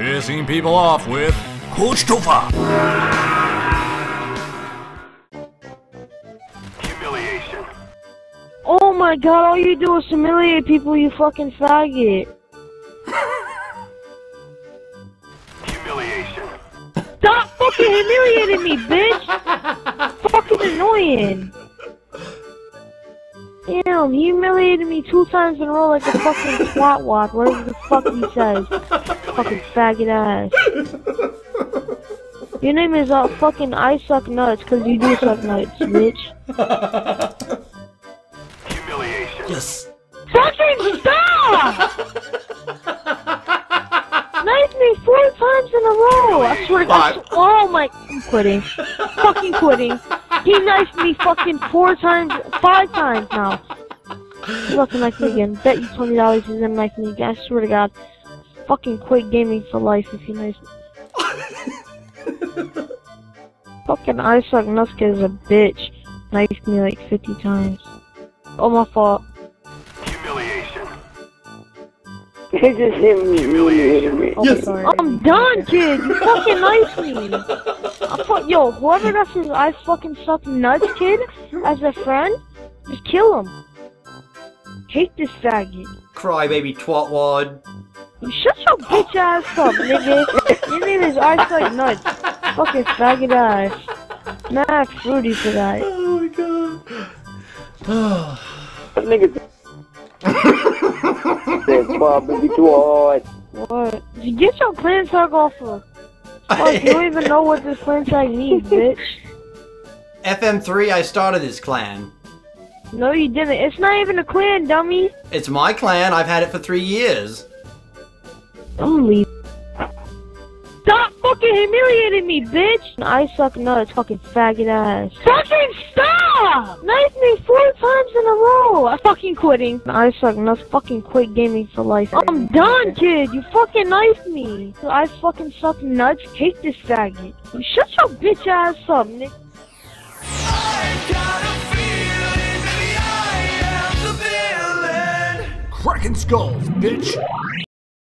Pissing people off with Coach Topher. Humiliation. Oh my god, all you do is humiliate people, you fucking faggot. Humiliation. Stop fucking humiliating me, bitch! fucking annoying. Damn, he humiliated me two times in a row like a fucking twat wad, whatever the fuck he says. Fucking faggot ass. Your name is uh, fucking I suck nuts, cause you do suck nuts, bitch. Humiliation. Yes. Fucking stop! Knife me four times in a row. I swear to God. Oh my. I'm quitting. fucking quitting. He knifed me fucking four times, five times now. He's about to knife me again. Bet you twenty dollars he's gonna knife me again. I swear to God. Fucking quit gaming for life if he knifes me. fucking I suck nuts is a bitch. Knifed me like 50 times. Oh my fault. Humiliation. It's just him humiliating me. Oh, Yes. sorry. I'm done, kid. You fucking knifed me. I fuck, yo, whoever that says I fucking suck nuts, kid, as a friend, just kill him. Hate this faggot. Cry, Crybaby twatwad. You shut your bitch ass up, nigga. Your name is I suck nuts. Fucking faggot ass. Max Rudy for that. Oh my god. That nigga said, "Bob, baby, twat." What? Did You get your clan tag off of. Fuck, you don't even know what this clan tag means, bitch. FM3, I started this clan. No, you didn't. It's not even a clan, dummy. It's my clan. I've had it for three years. I'm. Stop fucking humiliating me, bitch! I suck nuts, fucking faggot ass. Fucking stop! Knife me four times in a row! I'm fucking quitting. I suck nuts, fucking quit gaming for life. I'm done, kid! You fucking knifed me! I fucking suck nuts, hate this faggot. You shut your bitch ass up, nigga. Cracking skulls, bitch.